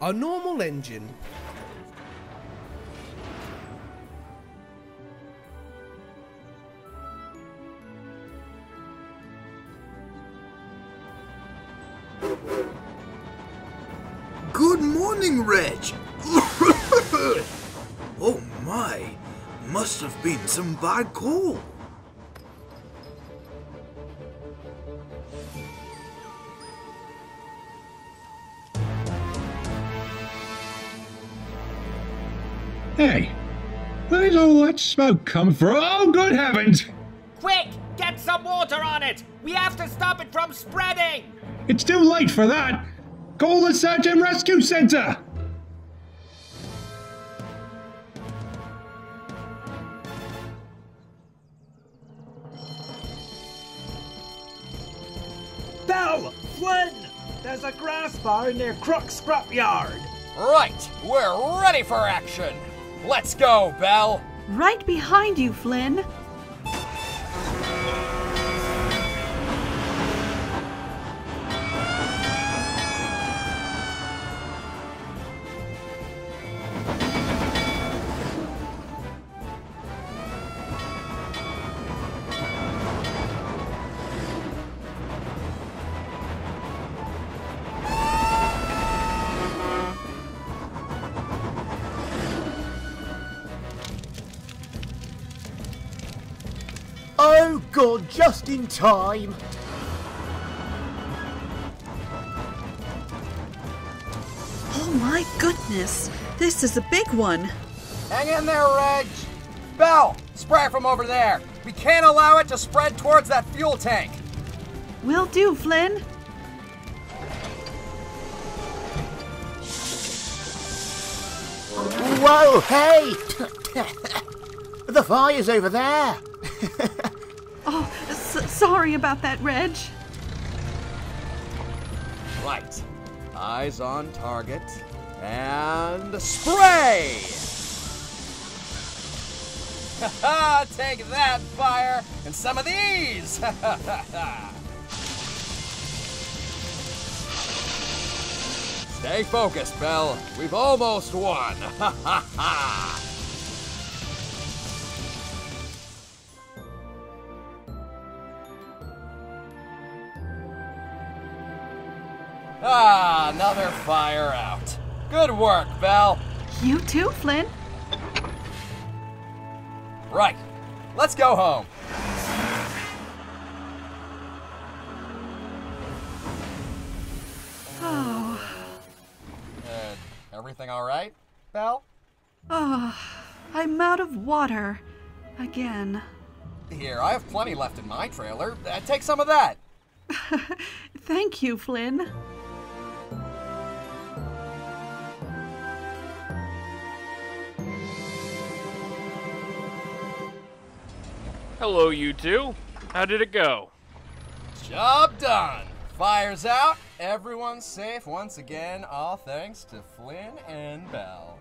A normal engine. Good morning, Reg. oh my, must have been some bad coal. Hey, where's all that smoke come from? Oh, good heavens! Quick! Get some water on it! We have to stop it from spreading! It's too late for that! Call the Search and Rescue Center! Belle! Flynn! There's a grass fire near Crook Scrapyard! Right, we're ready for action! Let's go, Belle! Right behind you, Flynn. Oh god, just in time. Oh my goodness, this is a big one. Hang in there, Reg! Belle, spray from over there! We can't allow it to spread towards that fuel tank! Will do, Flynn. Whoa, hey! the fire's over there. Oh, sorry about that, Reg. Right. Eyes on target. And spray! Take that, fire! And some of these! Stay focused, Belle. We've almost won. Ha ha ha! Ah, another fire out. Good work, Belle. You too, Flynn. Right. Let's go home. Oh, Uh, everything all right, Belle? oh, I'm out of water. Again. Here, I have plenty left in my trailer. Uh, take some of that. Thank you, Flynn. Hello, you two. How did it go? Job done. Fire's out. Everyone's safe once again, all thanks to Flynn and Belle.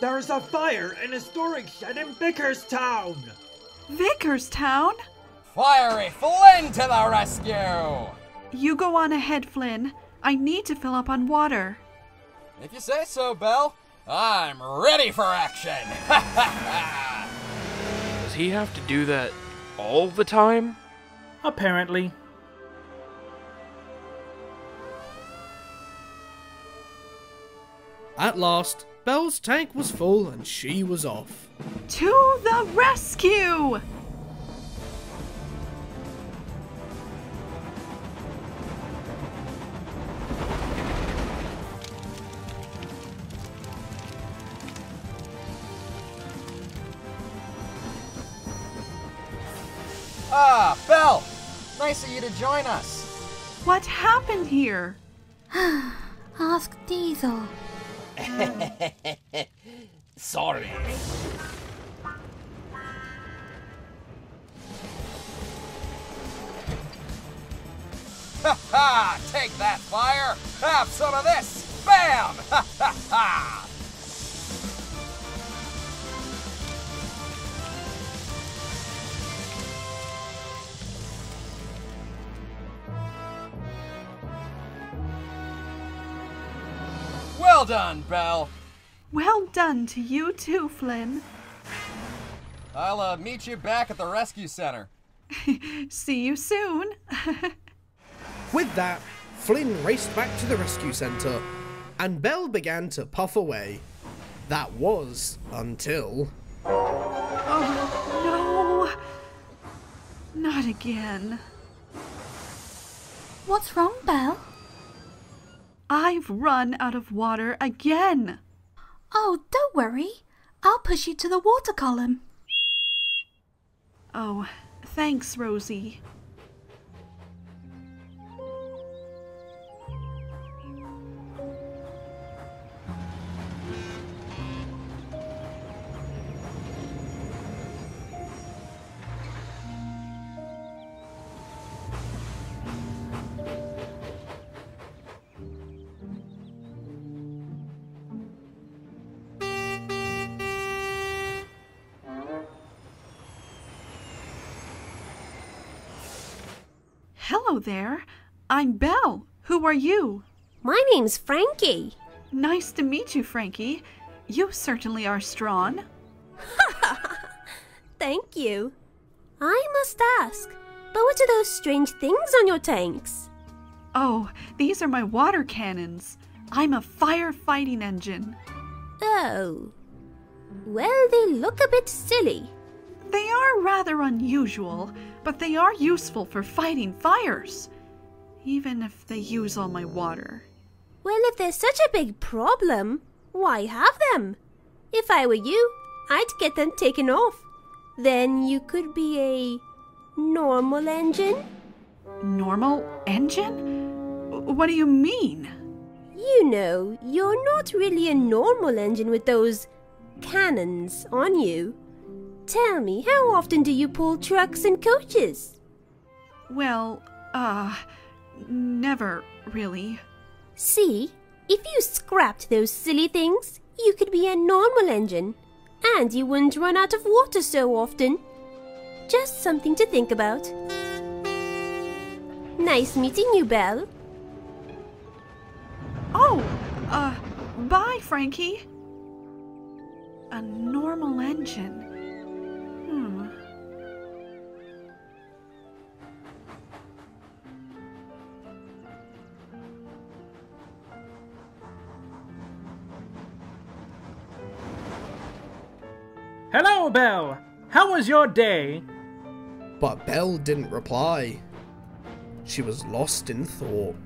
There's a fire in a storage shed in Bickerstown! Vicarstown? Fiery Flynn to the rescue! You go on ahead, Flynn. I need to fill up on water. If you say so, Belle. I'm ready for action! Does he have to do that all the time? Apparently. At last, Belle's tank was full and she was off. To the rescue! Nice of you to join us. What happened here? Ask Diesel. Sorry. Ha ha! Take that, fire! Have some of this! Bam! Ha ha ha! Well done, Belle. Well done to you too, Flynn. I'll uh, meet you back at the rescue center. See you soon. With that, Flynn raced back to the rescue centre, and Belle began to puff away. That was until. oh, no. Not again. What's wrong, Belle? I've run out of water again. Oh, don't worry. I'll push you to the water column. Oh, thanks, Rosie. Hello there. I'm Belle. Who are you? My name's Frankie. Nice to meet you, Frankie. You certainly are strong. Thank you. I must ask, but what are those strange things on your tanks? Oh, these are my water cannons. I'm a firefighting engine. Oh. Well, they look a bit silly. They are rather unusual, but they are useful for fighting fires, even if they use all my water. Well, if there's such a big problem, why have them? If I were you, I'd get them taken off. Then you could be a normal engine. Normal engine? What do you mean? You know, you're not really a normal engine with those cannons on you. Tell me, how often do you pull trucks and coaches? Well, uh, never really. See, if you scrapped those silly things, you could be a normal engine, and you wouldn't run out of water so often. Just something to think about. Nice meeting you, Belle. Oh, uh, bye, Frankie. A normal engine. Hello, Belle. How was your day? But Belle didn't reply. She was lost in thought.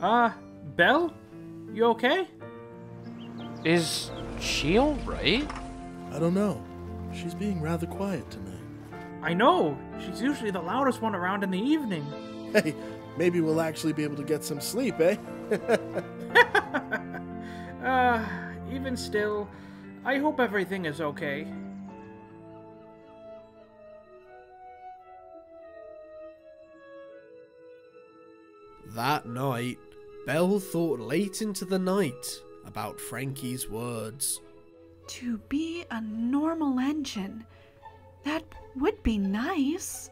Uh, Belle? You okay? Is she alright? I don't know. She's being rather quiet tonight. I know. She's usually the loudest one around in the evening. Hey, maybe we'll actually be able to get some sleep, eh? uh, even still, I hope everything is okay. That night, Belle thought late into the night about Frankie's words. To be a normal engine. That would be nice.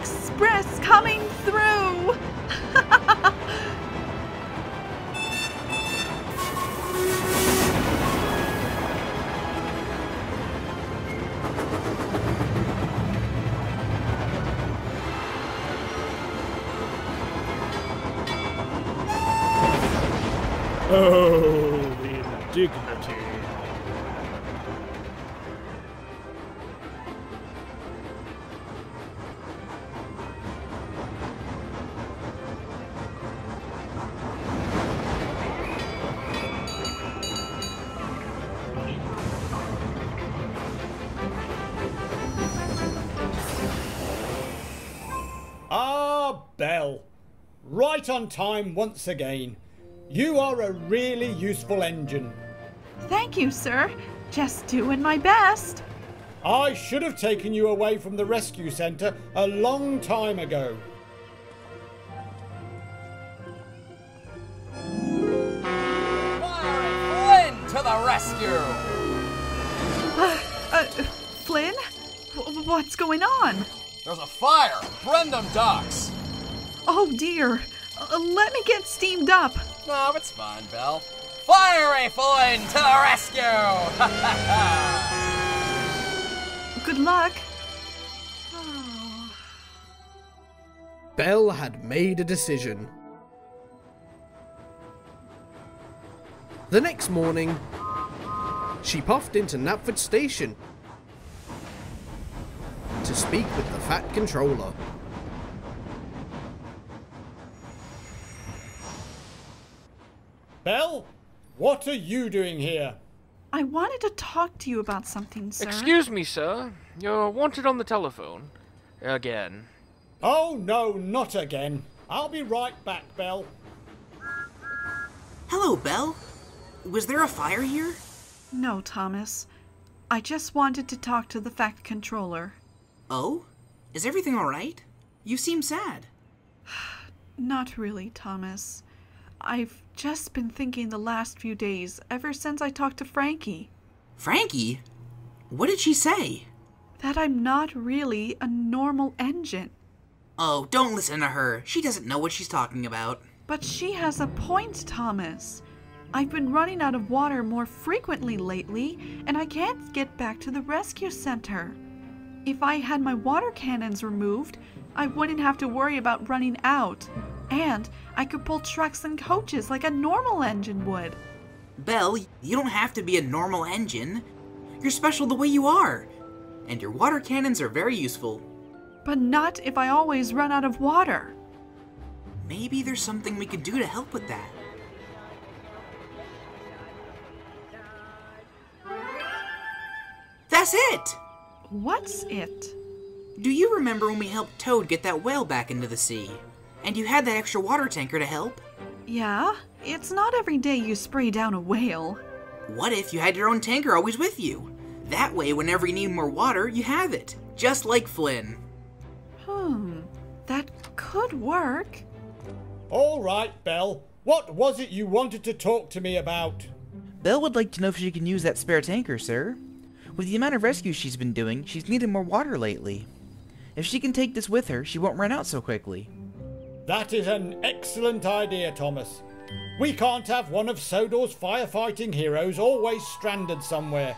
Express coming through! right on time once again. You are a really useful engine. Thank you, sir. Just doing my best. I should have taken you away from the rescue centre a long time ago. Flynn to the rescue! Uh, uh, Flynn? W what's going on? There's a fire! Brendam docks! Oh dear! Uh, let me get steamed up. No, it's fine, Belle. Fire Flynn to the rescue! Good luck. Belle had made a decision. The next morning, she puffed into Knapford Station to speak with the Fat Controller. Belle, what are you doing here? I wanted to talk to you about something, sir. Excuse me, sir. You're wanted on the telephone. Again. Oh, no, not again. I'll be right back, Belle. Hello, Belle. Was there a fire here? No, Thomas. I just wanted to talk to the Fat Controller. Oh? Is everything alright? You seem sad. Not really, Thomas. I've just been thinking the last few days, ever since I talked to Frankie. Frankie? What did she say? That I'm not really a normal engine. Oh, don't listen to her. She doesn't know what she's talking about. But she has a point, Thomas. I've been running out of water more frequently lately, and I can't get back to the rescue center. If I had my water cannons removed, I wouldn't have to worry about running out. And I could pull trucks and coaches like a normal engine would. Belle, you don't have to be a normal engine. You're special the way you are. And your water cannons are very useful. But not if I always run out of water. Maybe there's something we could do to help with that. That's it! What's it? Do you remember when we helped Toad get that whale back into the sea? And you had that extra water tanker to help? Yeah, it's not every day you spray down a whale. What if you had your own tanker always with you? That way, whenever you need more water, you have it. Just like Flynn. Hmm, that could work. All right, Belle. What was it you wanted to talk to me about? Belle would like to know if she can use that spare tanker, sir. With the amount of rescues she's been doing, she's needed more water lately. If she can take this with her, she won't run out so quickly. That is an excellent idea, Thomas. We can't have one of Sodor's firefighting heroes always stranded somewhere.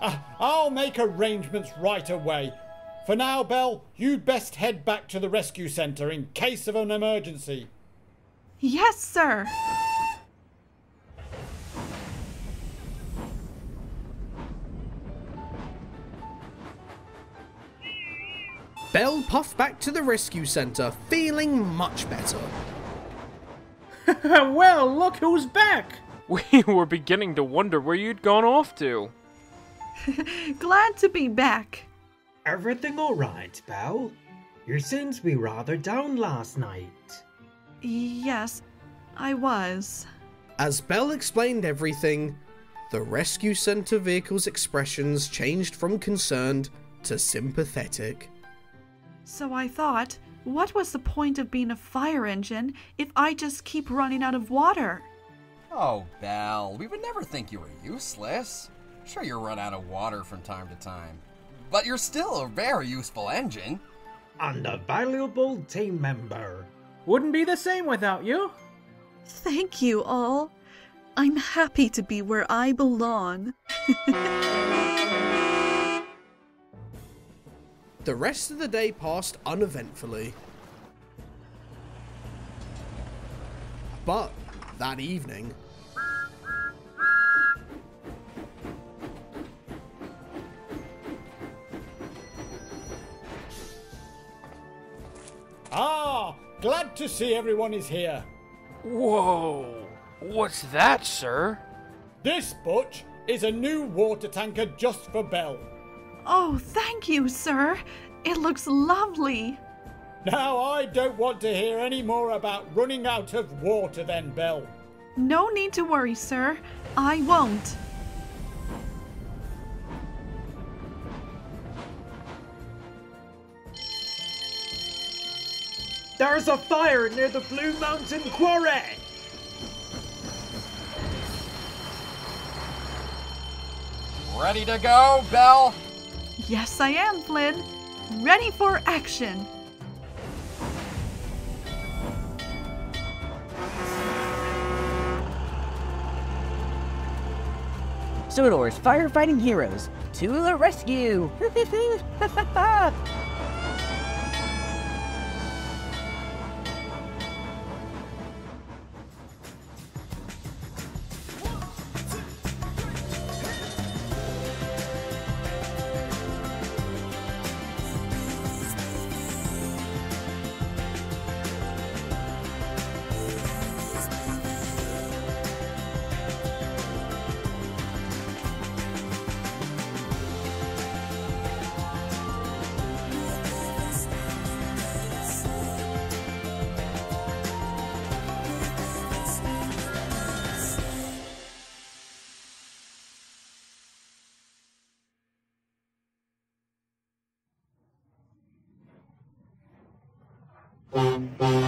Uh, I'll make arrangements right away. For now, Belle, you'd best head back to the rescue centre in case of an emergency. Yes, sir. Belle puffed back to the rescue centre, feeling much better. well, look who's back! We were beginning to wonder where you'd gone off to. Glad to be back. Everything alright, Belle? You seemed to be rather down last night. Yes, I was. As Belle explained everything, the rescue centre vehicle's expressions changed from concerned to sympathetic. So I thought, what was the point of being a fire engine if I just keep running out of water? Oh, Belle, we would never think you were useless. Sure, you run out of water from time to time. But you're still a very useful engine. And a valuable team member. Wouldn't be the same without you. Thank you all. I'm happy to be where I belong. The rest of the day passed uneventfully. But that evening, Ah, glad to see everyone is here. Whoa! What's that, sir? This, Butch, is a new water tanker just for Belle. Oh, thank you, sir. It looks lovely. Now, I don't want to hear any more about running out of water then, Belle. No need to worry, sir. I won't. There's a fire near the Blue Mountain Quarry! Ready to go, Belle? Yes, I am, Flynn. ready for action. Sodor's firefighting heroes to the rescue! Thank you.